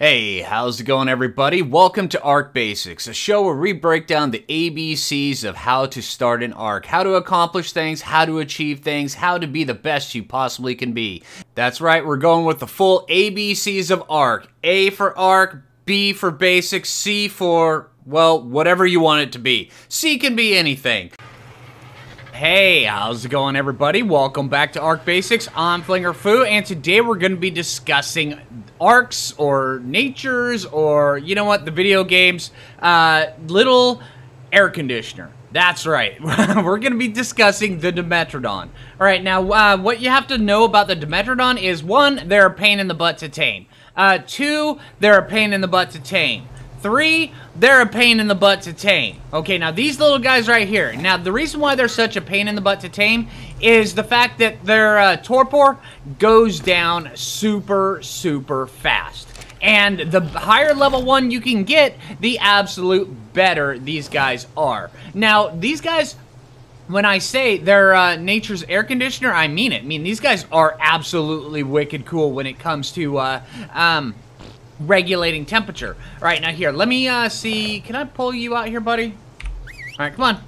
Hey, how's it going, everybody? Welcome to Ark Basics, a show where we break down the ABCs of how to start an Ark, how to accomplish things, how to achieve things, how to be the best you possibly can be. That's right, we're going with the full ABCs of Ark. A for Ark, B for Basics, C for, well, whatever you want it to be. C can be anything. Hey, how's it going, everybody? Welcome back to Ark Basics. I'm Phlinger Phoo, and today we're going to be discussing Ark's or natures or, you know what, the video games, uh, little air conditioner. That's right. We're going to be discussing the Dimetrodon. All right, now, uh, what you have to know about the Dimetrodon is, one, they're a pain in the butt to tame. Uh, two, they're a pain in the butt to tame. Three, they're a pain in the butt to tame. Okay, now these little guys right here. Now, the reason why they're such a pain in the butt to tame is the fact that their uh, torpor goes down super, super fast. And the higher level one you can get, the absolute better these guys are. Now, these guys when I say they're uh, nature's air conditioner, I mean it. I mean, these guys are absolutely wicked cool when it comes to uh, um, regulating temperature. All right, now here, let me uh, see. Can I pull you out here, buddy? All right, come on. All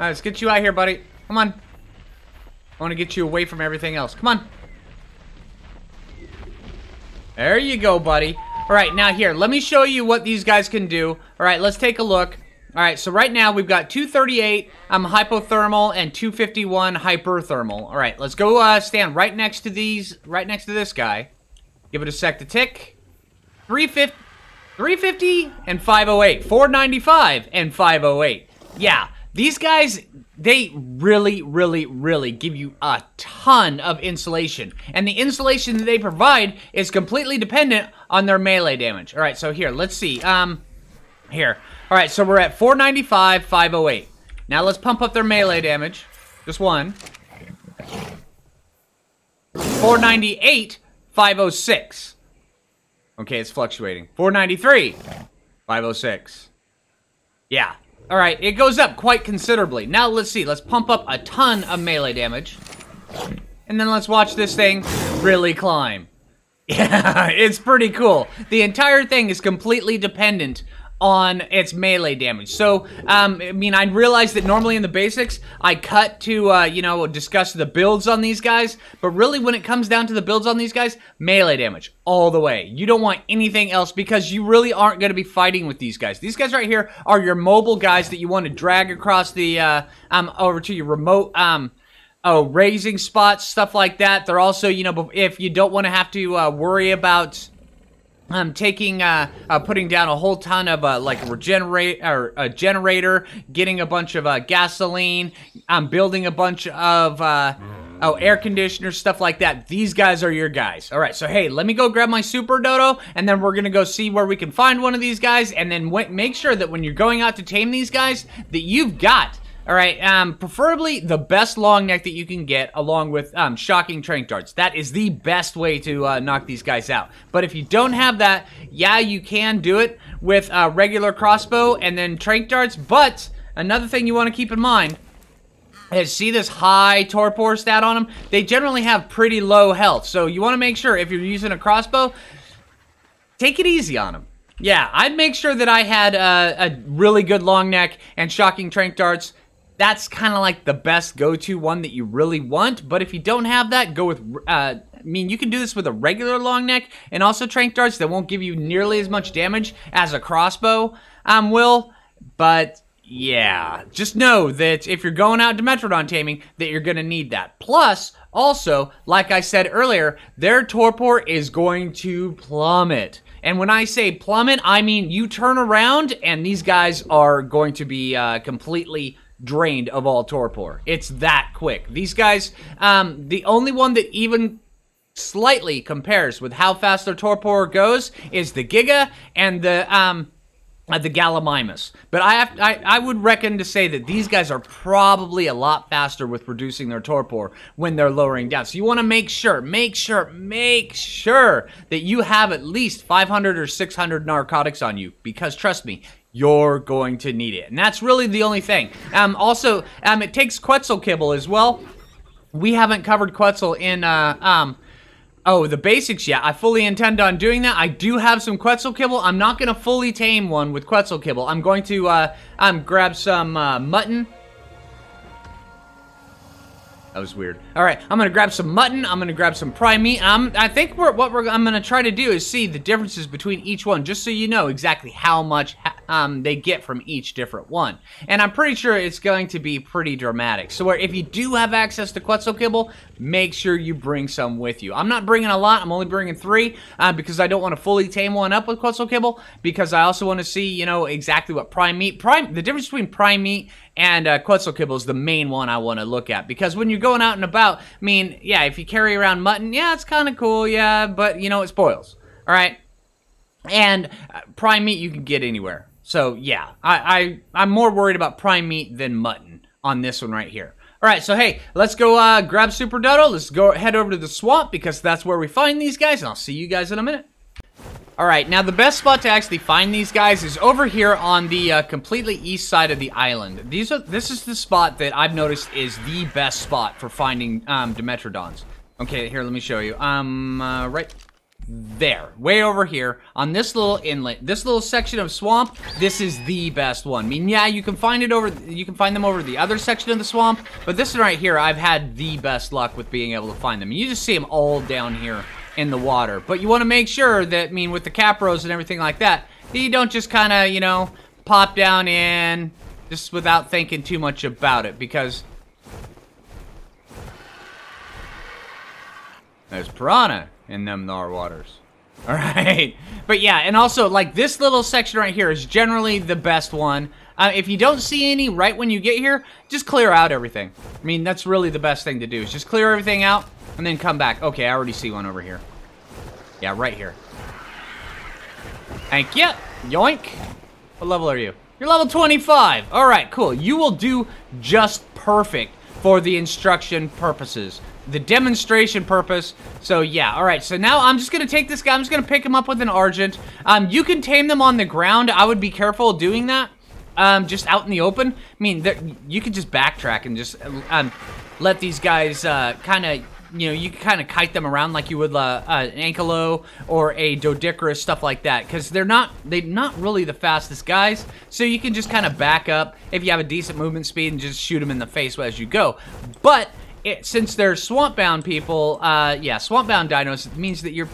right, let's get you out here, buddy. Come on. I want to get you away from everything else. Come on. There you go, buddy. All right, now here, let me show you what these guys can do. All right, let's take a look. All right, so right now we've got 238 um, hypothermal and 251 hyperthermal. All right, let's go uh, stand right next to these, right next to this guy. Give it a sec to tick. 350, 350 and 508. 495 and 508. Yeah, these guys, they really, really, really give you a ton of insulation. And the insulation that they provide is completely dependent on their melee damage. All right, so here, let's see. Um, Here. All right, so we're at 495, 508. Now let's pump up their melee damage. Just one. 498, 506. Okay, it's fluctuating. 493, 506. Yeah. All right, it goes up quite considerably. Now let's see. Let's pump up a ton of melee damage. And then let's watch this thing really climb. Yeah, it's pretty cool. The entire thing is completely dependent on its melee damage. So, um, I mean, I realize that normally in the basics, I cut to, uh, you know, discuss the builds on these guys, but really when it comes down to the builds on these guys, melee damage all the way. You don't want anything else because you really aren't going to be fighting with these guys. These guys right here are your mobile guys that you want to drag across the, uh, um, over to your remote, um, oh, raising spots, stuff like that. They're also, you know, if you don't want to have to uh, worry about um, taking, uh, uh, putting down a whole ton of, uh, like, regenerate, or a generator, getting a bunch of, uh, gasoline. I'm building a bunch of, uh, oh, air conditioners, stuff like that. These guys are your guys. All right, so, hey, let me go grab my Super Dodo, and then we're gonna go see where we can find one of these guys, and then make sure that when you're going out to tame these guys, that you've got all right, um, preferably the best long neck that you can get, along with um, shocking trank darts. That is the best way to uh, knock these guys out. But if you don't have that, yeah, you can do it with a regular crossbow and then trank darts. But another thing you want to keep in mind is see this high torpor stat on them? They generally have pretty low health. So you want to make sure if you're using a crossbow, take it easy on them. Yeah, I'd make sure that I had uh, a really good long neck and shocking trank darts that's kind of like the best go-to one that you really want. But if you don't have that, go with. Uh, I mean, you can do this with a regular long neck and also trank darts that won't give you nearly as much damage as a crossbow um, will. But yeah, just know that if you're going out Dimetrodon taming, that you're going to need that. Plus, also, like I said earlier, their torpor is going to plummet. And when I say plummet, I mean you turn around and these guys are going to be uh, completely drained of all torpor. It's that quick. These guys, um, the only one that even slightly compares with how fast their torpor goes is the Giga and the um, uh, the Gallimimus. But I have I, I would reckon to say that these guys are probably a lot faster with reducing their torpor when they're lowering down. So you want to make sure, make sure, make sure that you have at least 500 or 600 narcotics on you because trust me, you're going to need it. And that's really the only thing. Um, also, um, it takes Quetzal Kibble as well. We haven't covered Quetzal in uh, um, Oh, the basics, yet. I fully intend on doing that. I do have some Quetzal kibble. I'm not going to fully tame one with Quetzal kibble. I'm going to uh, um, grab some uh, mutton that was weird. All right, I'm gonna grab some mutton. I'm gonna grab some prime meat. I'm, I think we're, what we're, I'm gonna try to do is see the differences between each one, just so you know exactly how much um, they get from each different one. And I'm pretty sure it's going to be pretty dramatic. So if you do have access to Quetzal Kibble, make sure you bring some with you. I'm not bringing a lot. I'm only bringing three uh, because I don't want to fully tame one up with Quetzal Kibble because I also want to see, you know, exactly what prime meat. Prime, the difference between prime meat and uh, Quetzal Kibble is the main one I want to look at because when you're going out and about, I mean, yeah, if you carry around mutton, yeah, it's kind of cool, yeah, but you know, it spoils. All right, and uh, prime meat you can get anywhere. So yeah, I, I I'm more worried about prime meat than mutton on this one right here. All right, so hey, let's go uh, grab Super Dodo. Let's go head over to the swamp because that's where we find these guys, and I'll see you guys in a minute. Alright, now the best spot to actually find these guys is over here on the uh, completely east side of the island. These are This is the spot that I've noticed is the best spot for finding um, Dimetrodons. Okay, here, let me show you. Um, uh, right there, way over here, on this little inlet, this little section of swamp, this is the best one. I mean, yeah, you can find it over, you can find them over the other section of the swamp, but this one right here, I've had the best luck with being able to find them. You just see them all down here in the water. But you want to make sure that, I mean, with the capros and everything like that, that you don't just kind of, you know, pop down in just without thinking too much about it because there's piranha in them Nar waters. All right. But yeah, and also, like, this little section right here is generally the best one. Uh, if you don't see any right when you get here, just clear out everything. I mean, that's really the best thing to do, is just clear everything out, and then come back. Okay, I already see one over here. Yeah, right here. Thank you. Yoink. What level are you? You're level 25. All right, cool. You will do just perfect for the instruction purposes. The demonstration purpose. So, yeah. All right, so now I'm just going to take this guy. I'm just going to pick him up with an Argent. Um, you can tame them on the ground. I would be careful doing that. Um, just out in the open. I mean, you could just backtrack and just um, let these guys uh, kind of you know, you can kind of kite them around like you would uh, an Ankylo or a Doedicurus, stuff like that. Because they're not, they're not really the fastest guys. So you can just kind of back up if you have a decent movement speed and just shoot them in the face as you go. But it, since they're swamp-bound people, uh, yeah, swamp-bound dinos, means that you're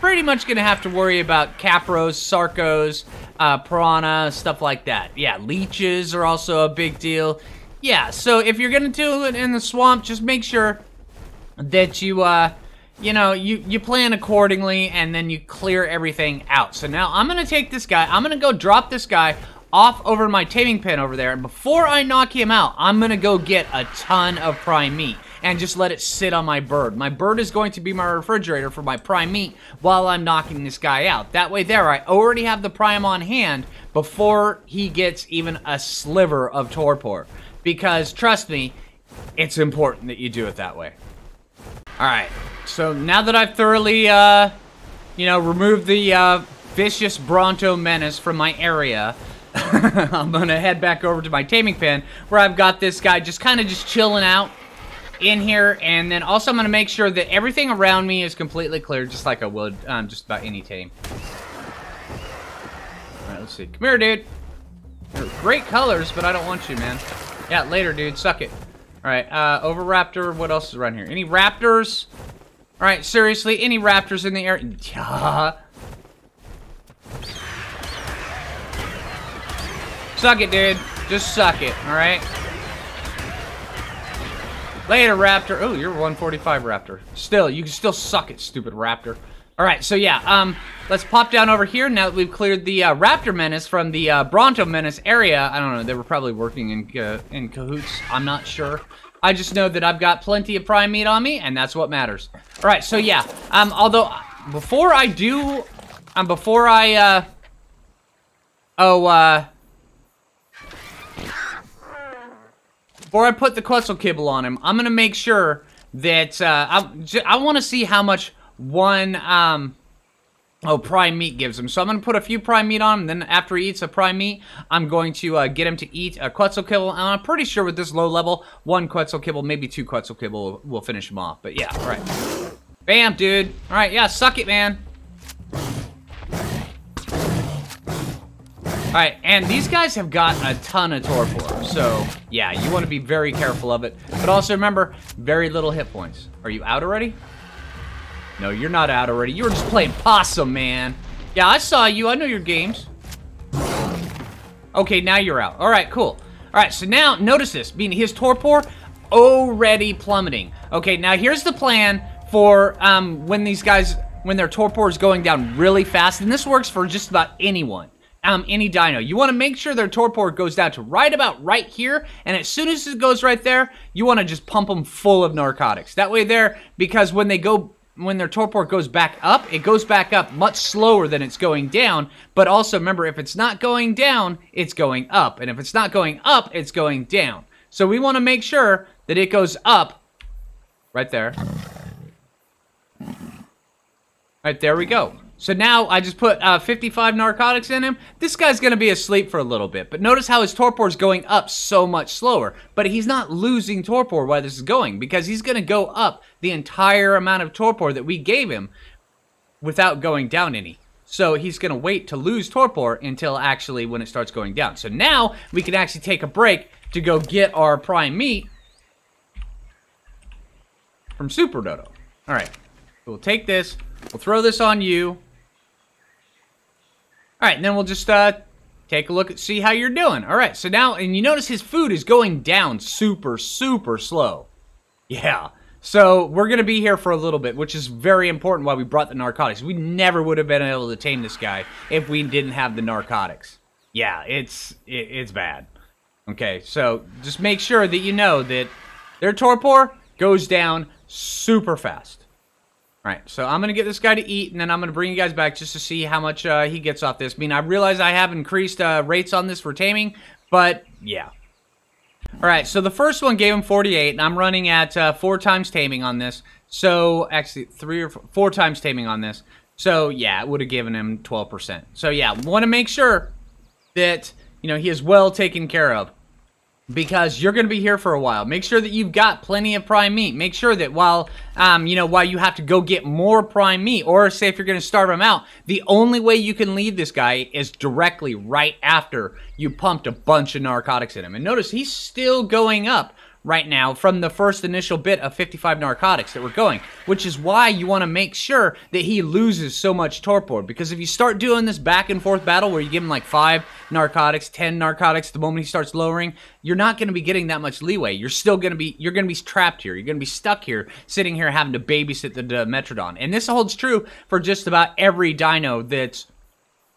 pretty much going to have to worry about Capros, Sarcos, uh, Piranha, stuff like that. Yeah, leeches are also a big deal. Yeah, so if you're going to do it in the swamp, just make sure that you, uh, you know, you, you plan accordingly and then you clear everything out. So now I'm going to take this guy, I'm going to go drop this guy off over my taming pen over there. And before I knock him out, I'm going to go get a ton of prime meat and just let it sit on my bird. My bird is going to be my refrigerator for my prime meat while I'm knocking this guy out. That way there, I already have the prime on hand before he gets even a sliver of torpor. Because, trust me, it's important that you do it that way. Alright, so now that I've thoroughly, uh, you know, removed the, uh, vicious Bronto menace from my area, I'm gonna head back over to my taming pen, where I've got this guy just kind of just chilling out in here, and then also I'm gonna make sure that everything around me is completely clear, just like I would um, just about any tame. Alright, let's see. Come here, dude. great colors, but I don't want you, man. Yeah, later, dude. Suck it. Alright, uh, Oviraptor, what else is around here? Any raptors? Alright, seriously, any raptors in the air? Yeah. Suck it, dude. Just suck it, alright? Later, Raptor. Oh, you're 145 Raptor. Still, you can still suck it, stupid Raptor. All right, so yeah, um, let's pop down over here now that we've cleared the uh, Raptor Menace from the uh, Bronto Menace area. I don't know, they were probably working in, uh, in cahoots. I'm not sure. I just know that I've got plenty of prime meat on me, and that's what matters. All right, so yeah, um, although, before I do, um, before I, uh, oh, uh, before I put the Quetzal Kibble on him, I'm gonna make sure that, uh, I, I want to see how much one, um, oh, prime meat gives him. So I'm going to put a few prime meat on him. Then after he eats a prime meat, I'm going to uh, get him to eat a Quetzal Kibble. And I'm pretty sure with this low level, one Quetzal Kibble, maybe two Quetzal Kibble will, will finish him off. But yeah, all right. Bam, dude. All right, yeah, suck it, man. All right, and these guys have got a ton of torpor, so yeah, you want to be very careful of it. But also remember, very little hit points. Are you out already? No, you're not out already. You were just playing possum, man. Yeah, I saw you. I know your games. Okay, now you're out. All right, cool. All right, so now notice this. Being his torpor already plummeting. Okay, now here's the plan for um, when these guys, when their torpor is going down really fast, and this works for just about anyone um, any dino. You want to make sure their torpor goes down to right about right here, and as soon as it goes right there, you want to just pump them full of narcotics. That way there, because when they go, when their torpor goes back up, it goes back up much slower than it's going down, but also remember, if it's not going down, it's going up, and if it's not going up, it's going down. So we want to make sure that it goes up right there. Right, there we go. So now I just put uh, 55 narcotics in him. This guy's going to be asleep for a little bit. But notice how his torpor is going up so much slower. But he's not losing torpor while this is going because he's going to go up the entire amount of torpor that we gave him without going down any. So he's going to wait to lose torpor until actually when it starts going down. So now we can actually take a break to go get our prime meat from Super Dodo. All right, we'll take this. We'll throw this on you. All right, and then we'll just uh, take a look at see how you're doing. All right, so now, and you notice his food is going down super, super slow. Yeah. So we're going to be here for a little bit, which is very important why we brought the narcotics. We never would have been able to tame this guy if we didn't have the narcotics. Yeah, it's it, it's bad. Okay, so just make sure that you know that their torpor goes down super fast. All right, so I'm going to get this guy to eat, and then I'm going to bring you guys back just to see how much uh, he gets off this. I mean, I realize I have increased uh, rates on this for taming, but yeah. All right, so the first one gave him 48, and I'm running at uh, four times taming on this. So, actually, three or four, four times taming on this. So, yeah, it would have given him 12%. So, yeah, want to make sure that, you know, he is well taken care of because you're going to be here for a while. Make sure that you've got plenty of prime meat. Make sure that while, um, you know, while you have to go get more prime meat, or say if you're going to starve him out, the only way you can leave this guy is directly right after you pumped a bunch of narcotics in him. And notice he's still going up right now from the first initial bit of 55 narcotics that we're going, which is why you want to make sure that he loses so much torpor. Because if you start doing this back and forth battle where you give him like five narcotics, 10 narcotics the moment he starts lowering, you're not going to be getting that much leeway. You're still going to be, you're going to be trapped here. You're going to be stuck here, sitting here having to babysit the Dimetrodon. And this holds true for just about every dino that's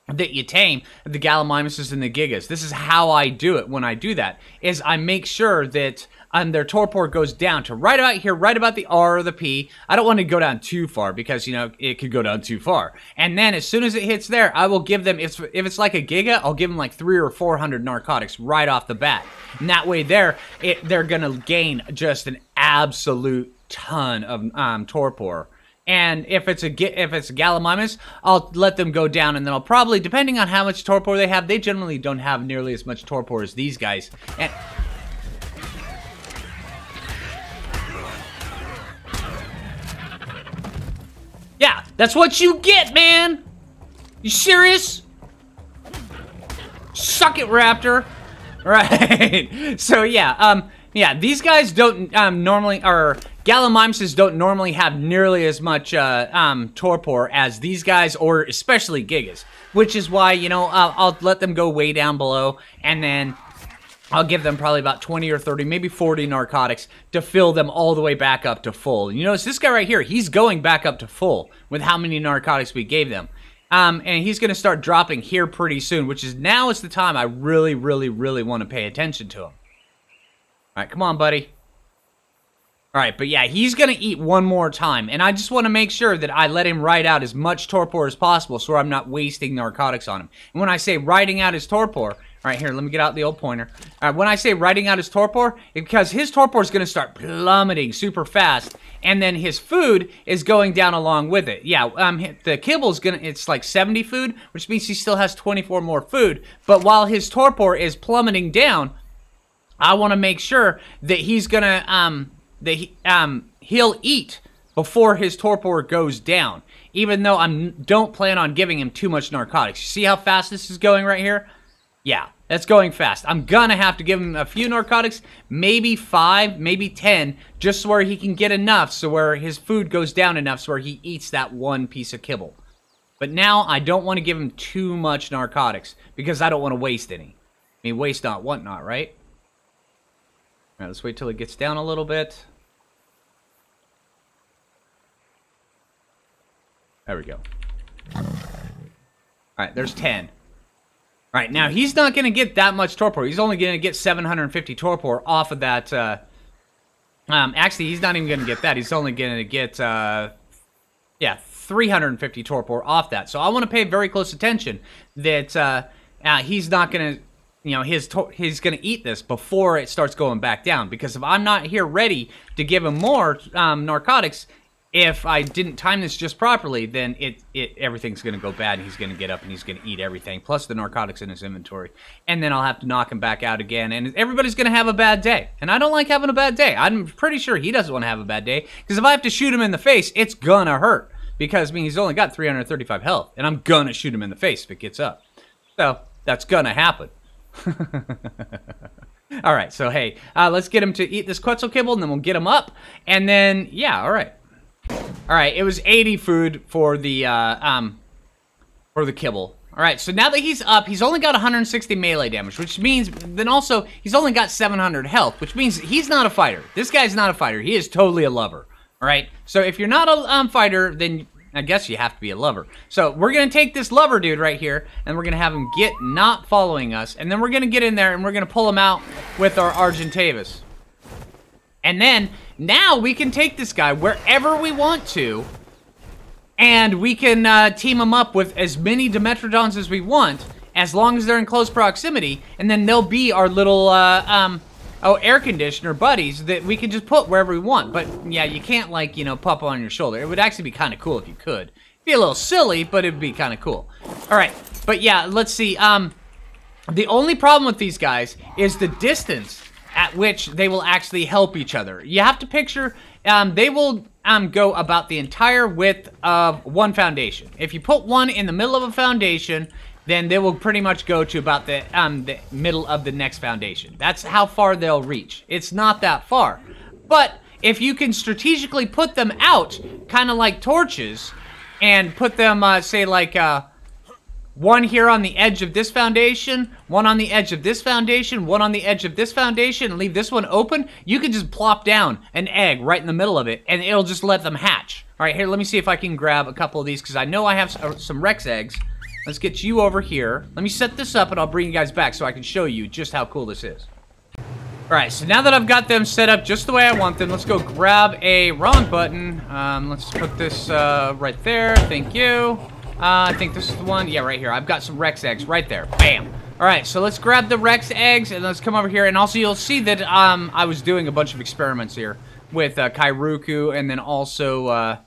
that you tame the gallimimuses and the gigas this is how i do it when i do that is i make sure that and their torpor goes down to right about here, right about the R or the P. I don't want to go down too far because, you know, it could go down too far. And then as soon as it hits there, I will give them, if, if it's like a Giga, I'll give them like three or 400 narcotics right off the bat. And that way there, they're going to gain just an absolute ton of um, torpor. And if it's a if it's a Gallimimus, I'll let them go down, and then I'll probably, depending on how much torpor they have, they generally don't have nearly as much torpor as these guys. And Yeah, that's what you get, man! You serious? Suck it, Raptor. Right. so yeah, um, yeah, these guys don't um, normally, or Gallimimuses don't normally have nearly as much uh, um, torpor as these guys, or especially Gigas, which is why, you know, I'll, I'll let them go way down below, and then I'll give them probably about 20 or 30, maybe 40 narcotics to fill them all the way back up to full. You notice this guy right here, he's going back up to full with how many narcotics we gave them. Um, and he's going to start dropping here pretty soon, which is now is the time I really, really, really want to pay attention to him. All right, come on, buddy. All right, but yeah, he's going to eat one more time, and I just want to make sure that I let him ride out as much torpor as possible so I'm not wasting narcotics on him. And when I say riding out his torpor, all right, here, let me get out the old pointer. All right, when I say writing out his torpor, because his torpor is going to start plummeting super fast, and then his food is going down along with it. Yeah, um, the kibble's going to, it's like 70 food, which means he still has 24 more food. But while his torpor is plummeting down, I want to make sure that he's going to, um, that he, um, he'll eat before his torpor goes down. Even though I don't plan on giving him too much narcotics. You see how fast this is going right here? Yeah, that's going fast. I'm gonna have to give him a few narcotics, maybe five, maybe ten, just so where he can get enough, so where his food goes down enough, so where he eats that one piece of kibble. But now I don't want to give him too much narcotics because I don't want to waste any. I mean, waste not, want not, right? Right, let's wait till it gets down a little bit. There we go. All right, there's 10. All right, now he's not going to get that much torpor. He's only going to get 750 torpor off of that. Uh, um, actually, he's not even going to get that. He's only going to get, uh, yeah, 350 torpor off that. So I want to pay very close attention that uh, uh, he's not going to, you know, his to- he's going to eat this before it starts going back down. Because if I'm not here ready to give him more um, narcotics, if I didn't time this just properly, then it, it everything's going to go bad, and he's going to get up and he's going to eat everything, plus the narcotics in his inventory, and then I'll have to knock him back out again, and everybody's going to have a bad day, and I don't like having a bad day. I'm pretty sure he doesn't want to have a bad day because if I have to shoot him in the face, it's gonna hurt because I mean he's only got 335 health, and I'm gonna shoot him in the face if it gets up. So that's gonna happen. all right, so hey, uh, let's get him to eat this Quetzal kibble, and then we'll get him up, and then yeah, all right. All right, it was 80 food for the uh, um for the kibble. All right, so now that he's up, he's only got 160 melee damage, which means then also he's only got 700 health, which means he's not a fighter. This guy's not a fighter. He is totally a lover. All right, so if you're not a um, fighter, then I guess you have to be a lover. So we're gonna take this lover dude right here, and we're gonna have him get not following us, and then we're gonna get in there and we're gonna pull him out with our Argentavis. And then now we can take this guy wherever we want to, and we can uh, team him up with as many Dimetrodons as we want, as long as they're in close proximity, and then they'll be our little, uh, um, oh, air conditioner buddies that we can just put wherever we want. But, yeah, you can't, like, you know, pop on your shoulder. It would actually be kind of cool if you could. Be a little silly, but it'd be kind of cool. All right, but yeah, let's see. Um, the only problem with these guys is the distance at which they will actually help each other. You have to picture, um, they will um, go about the entire width of one foundation. If you put one in the middle of a foundation, then they will pretty much go to about the, um, the middle of the next foundation. That's how far they'll reach. It's not that far. But if you can strategically put them out, kind of like torches, and put them, uh, say, like, uh, one here on the edge of this foundation, one on the edge of this foundation, one on the edge of this foundation, and leave this one open, you can just plop down an egg right in the middle of it, and it'll just let them hatch. All right, here, let me see if I can grab a couple of these, because I know I have uh, some Rex eggs. Let's get you over here. Let me set this up, and I'll bring you guys back so I can show you just how cool this is. All right, so now that I've got them set up just the way I want them, let's go grab a wrong button. Um, let's put this uh, right there. Thank you. Uh, I think this is the one. Yeah, right here. I've got some Rex eggs right there. Bam. All right, so let's grab the Rex eggs and let's come over here. And also, you'll see that um, I was doing a bunch of experiments here with uh, Kairuku and then also uh,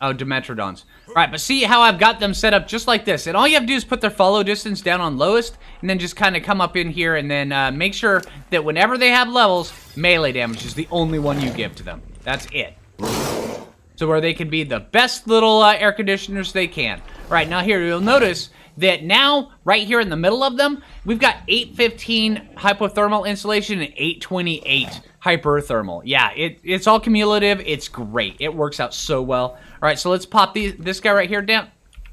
oh, Dimetrodons. Right, but see how I've got them set up just like this. And all you have to do is put their follow distance down on lowest and then just kind of come up in here and then uh, make sure that whenever they have levels, melee damage is the only one you give to them. That's it. So where they can be the best little uh, air conditioners they can. Right, now here you'll notice that now, right here in the middle of them, we've got 815 hypothermal insulation and 828 hyperthermal. Yeah, it, it's all cumulative. It's great. It works out so well. All right, so let's pop these, this guy right here down.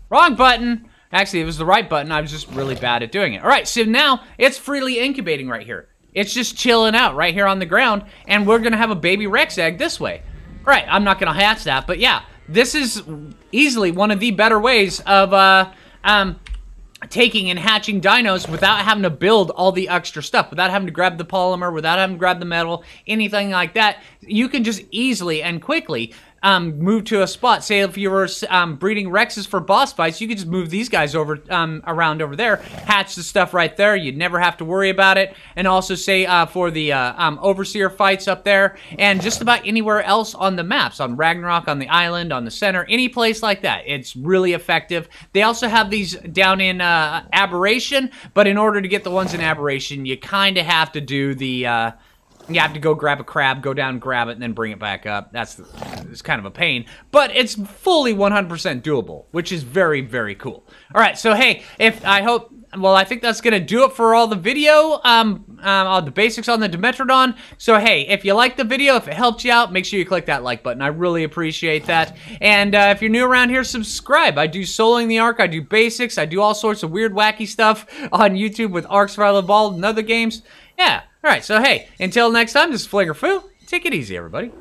Wrong button. Actually, it was the right button. I was just really bad at doing it. All right, so now it's freely incubating right here. It's just chilling out right here on the ground, and we're going to have a baby Rex egg this way. All right, I'm not going to hatch that, but yeah, this is easily one of the better ways of uh, um, taking and hatching dinos without having to build all the extra stuff, without having to grab the polymer, without having to grab the metal, anything like that. You can just easily and quickly um, move to a spot. Say if you were um, breeding Rexes for boss fights, you could just move these guys over um, around over there, hatch the stuff right there. You'd never have to worry about it. And also say uh, for the uh, um, Overseer fights up there, and just about anywhere else on the maps, on Ragnarok, on the island, on the center, any place like that. It's really effective. They also have these down in uh, Aberration, but in order to get the ones in Aberration, you kind of have to do the... You have to go grab a crab, go down, grab it, and then bring it back up. That's it's kind of a pain, but it's fully 100% doable, which is very, very cool. All right, so hey, if I hope well, I think that's gonna do it for all the video, um, um, the basics on the Dimetrodon. So hey, if you liked the video, if it helped you out, make sure you click that like button. I really appreciate that. And uh, if you're new around here, subscribe. I do Soloing the Ark, I do basics, I do all sorts of weird, wacky stuff on YouTube with Arcs Ark Survival Evolved and other games. Yeah, all right. So hey, until next time, this is Phlinger Phoo. Take it easy, everybody.